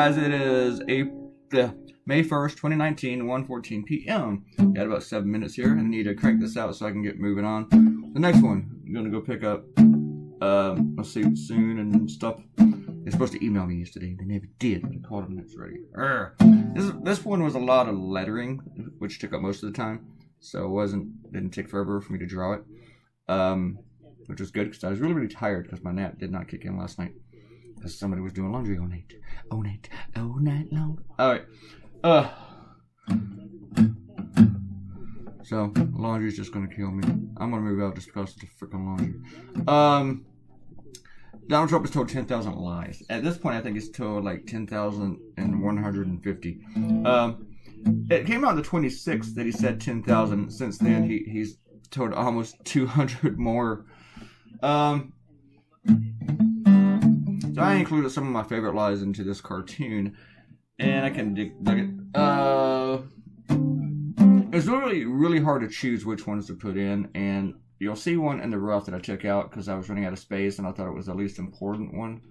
guys, it is April, May 1st, 2019, 1.14 p.m. Got about seven minutes here. I need to crank this out so I can get moving on. The next one, I'm going to go pick up um, suit soon and stuff. They're supposed to email me yesterday. They never did. I called them it's ready. This, this one was a lot of lettering, which took up most of the time. So it wasn't, didn't take forever for me to draw it. Um, which was good because I was really, really tired because my nap did not kick in last night. Because somebody was doing laundry all night. All night. All night long. Alright. Uh. So, laundry's just gonna kill me. I'm gonna move out just because of the freaking laundry. Um. Donald Trump has told 10,000 lies. At this point, I think he's told like 10,150. Um, it came out on the 26th that he said 10,000. Since then, he, he's told almost 200 more. Um, so I included some of my favorite lies into this cartoon, and I can dig, dig it. Uh, it's really, really hard to choose which ones to put in, and you'll see one in the rough that I took out because I was running out of space, and I thought it was the least important one,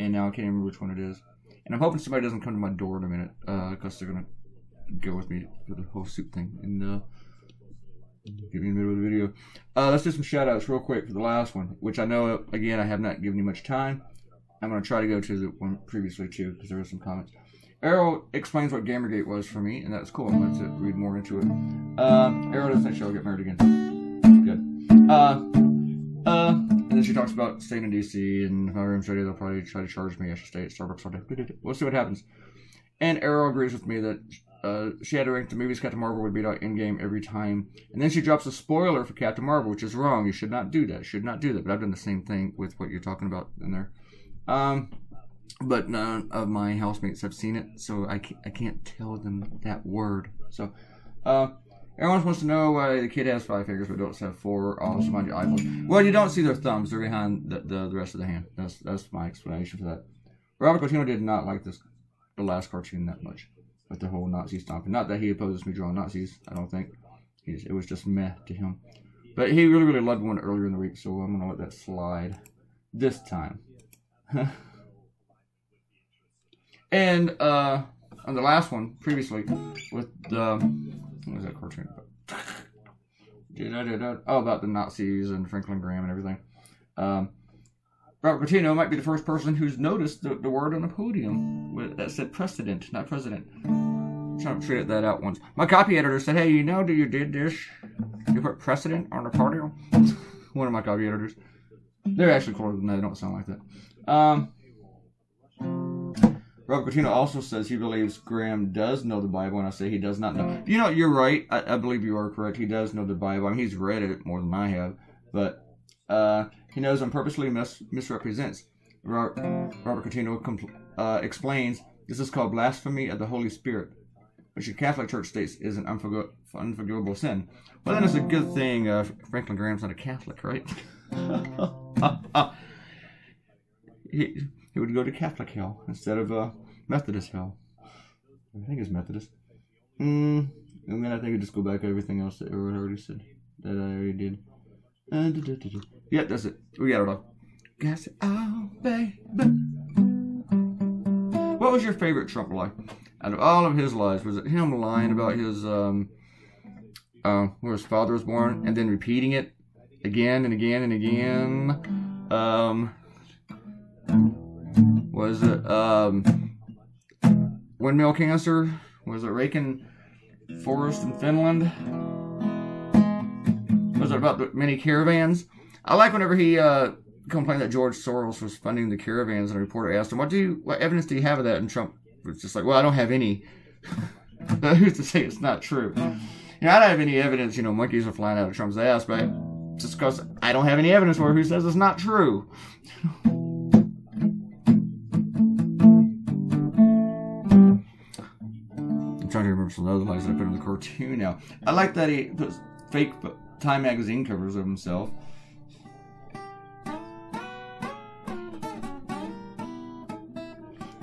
and now I can't remember which one it is. And I'm hoping somebody doesn't come to my door in a minute, because uh, they're gonna go with me for the whole soup thing, and uh, give me in the middle of the video. Uh, let's do some shout outs real quick for the last one, which I know, again, I have not given you much time. I'm going to try to go to the one previously, too, because there were some comments. Arrow explains what Gamergate was for me, and that's cool. I'm going to read more into it. Um, Arrow doesn't show I'll get married again. Good. Uh, uh, and then she talks about staying in DC, and if my room's ready, they'll probably try to charge me. I should stay at Starbucks all day. We'll see what happens. And Arrow agrees with me that uh, she had to rank the movies Captain Marvel would beat out Endgame every time. And then she drops a spoiler for Captain Marvel, which is wrong. You should not do that. Should not do that. But I've done the same thing with what you're talking about in there. Um, but none of my housemates have seen it, so I can't, I can't tell them that word. So, uh, everyone wants to know why the kid has five fingers but don't have four. Also, mind your eyeballs. Well, you don't see their thumbs; they're behind the, the, the rest of the hand. That's that's my explanation for that. Robert Cotino did not like this the last cartoon that much with the whole Nazi stomping. Not that he opposes me drawing Nazis. I don't think. It was just meh to him. But he really, really loved one earlier in the week, so I'm gonna let that slide this time. And uh, on the last one previously with the what was that cartoon? Oh, about the Nazis and Franklin Graham and everything. Um, Robert Cotino might be the first person who's noticed the, the word on the podium that said precedent, not president. Trying to figure that out once. My copy editor said, "Hey, you know that you did this? You put precedent on the podium." One of my copy editors. They're actually cooler than that. They don't sound like that. Um, Robert Cotino also says he believes Graham does know the Bible, and I say he does not know. You know, you're right. I, I believe you are correct. He does know the Bible. I mean, he's read it more than I have, but uh, he knows and purposely mis- misrepresents. Robert, Robert Cotino uh, explains this is called blasphemy of the Holy Spirit, which the Catholic Church states is an unforg- unforgivable sin. Well, then it's a good thing uh, Franklin Graham's not a Catholic, right? he, he would go to Catholic hell instead of uh, Methodist hell. I think it's Methodist. Mm, and then I think I just go back to everything else that everyone already said that I already did. Uh, da, da, yeah, that's it. We got it all. It all, baby. What was your favorite Trump lie? Out of all of his lies, was it him lying about his um, uh, where his father was born, and then repeating it again and again and again? Um, was it um, windmill cancer? Was it raking forest in Finland? Was it about the many caravans? I like whenever he uh, complained that George Soros was funding the caravans, and a reporter asked him, "What do you, what evidence do you have of that?" And Trump was just like, "Well, I don't have any." Who's to say it's not true? You know, I don't have any evidence. You know, monkeys are flying out of Trump's ass, but just because I don't have any evidence for who says it's not true? trying to remember some other lies that I put in the cartoon now. I like that he puts fake Time magazine covers of himself.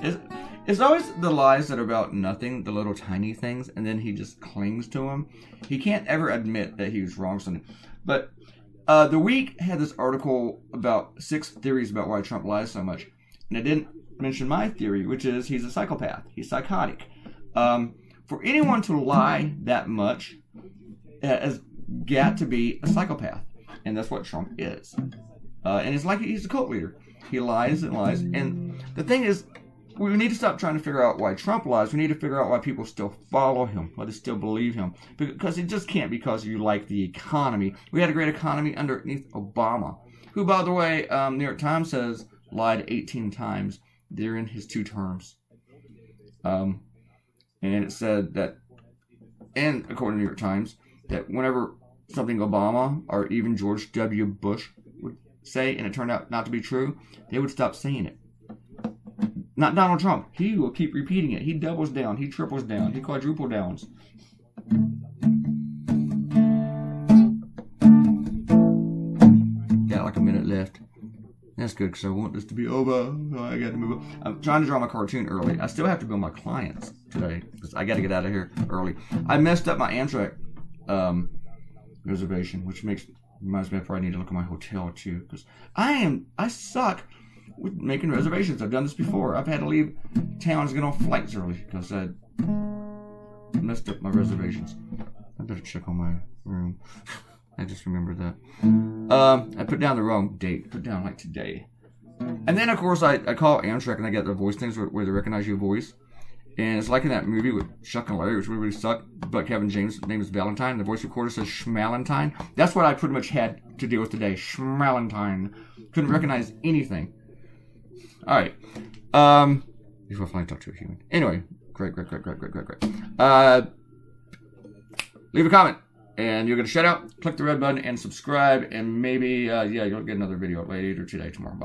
It's, it's always the lies that are about nothing, the little tiny things, and then he just clings to them. He can't ever admit that he was wrong something. But uh, the week had this article about six theories about why Trump lies so much, and it didn't mention my theory, which is he's a psychopath. He's psychotic. Um, for anyone to lie that much has got to be a psychopath, and that's what Trump is. Uh, and it's like he's a cult leader. He lies and lies. And the thing is, we need to stop trying to figure out why Trump lies. We need to figure out why people still follow him, why they still believe him. Because it just can't because you like the economy. We had a great economy underneath Obama, who, by the way, um, New York Times says lied 18 times during his two terms. Um, and it said that, and according to New York Times, that whenever something Obama or even George W. Bush would say and it turned out not to be true, they would stop saying it. Not Donald Trump. He will keep repeating it. He doubles down. He triples down. He quadruple downs. That's good because I want this to be over. I got to move. I'm trying to draw my cartoon early. I still have to build my clients today because I got to get out of here early. I messed up my Amtrak um, reservation, which makes reminds me I probably need to look at my hotel too because I am I suck with making reservations. I've done this before. I've had to leave towns to get on flights early because I messed up my reservations. I better check on my room. I just remember that. Um, I put down the wrong date. Put down like today. And then, of course, I, I call Amtrak and I get the voice things where, where they recognize your voice. And it's like in that movie with Chuck and Larry, which really, really sucked. But Kevin James' name is Valentine. The voice recorder says Schmalentine. That's what I pretty much had to deal with today. Schmalentine. Couldn't recognize anything. All right. Um, before I finally talk to a human. Anyway, great, great, great, great, great, great, great. Uh, leave a comment and you're going to shout out. Click the red button and subscribe, and maybe, uh, yeah, you'll get another video later today, tomorrow. Bye.